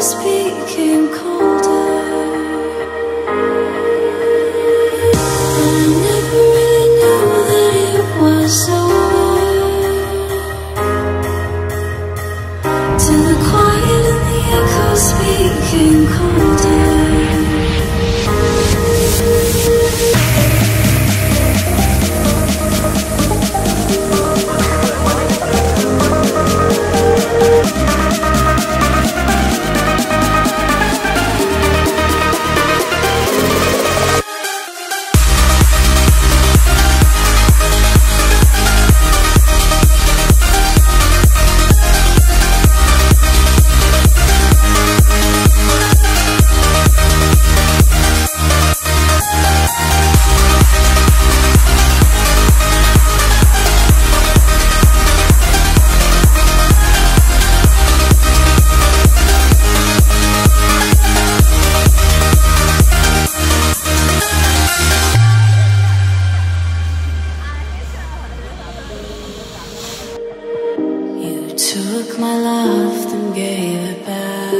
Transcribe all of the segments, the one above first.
speaking. took my love and gave it back.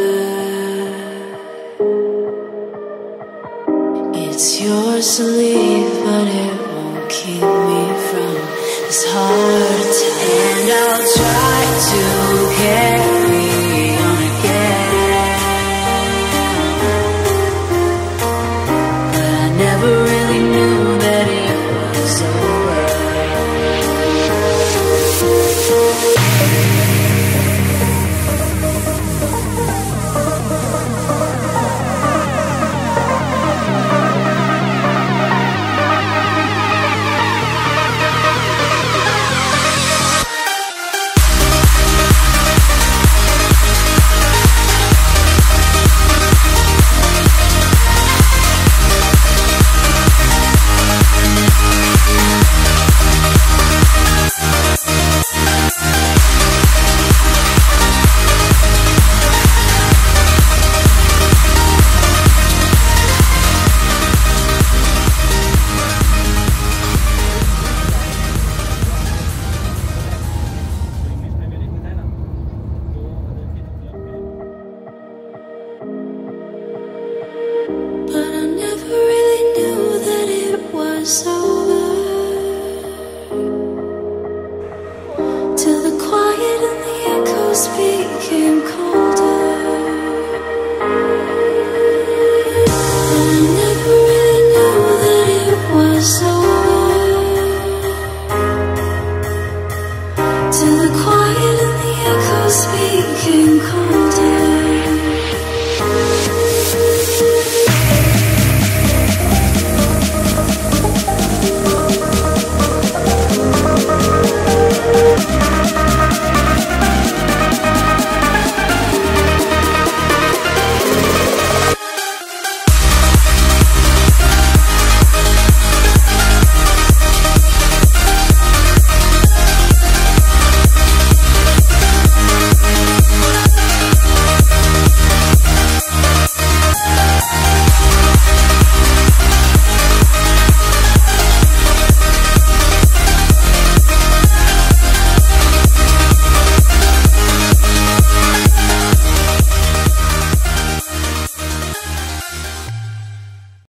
It's yours to leave, but it won't keep me from this hard. is. Till the quiet and the echoes became colder. I never really knew that it was over. The quiet and the echoes became colder.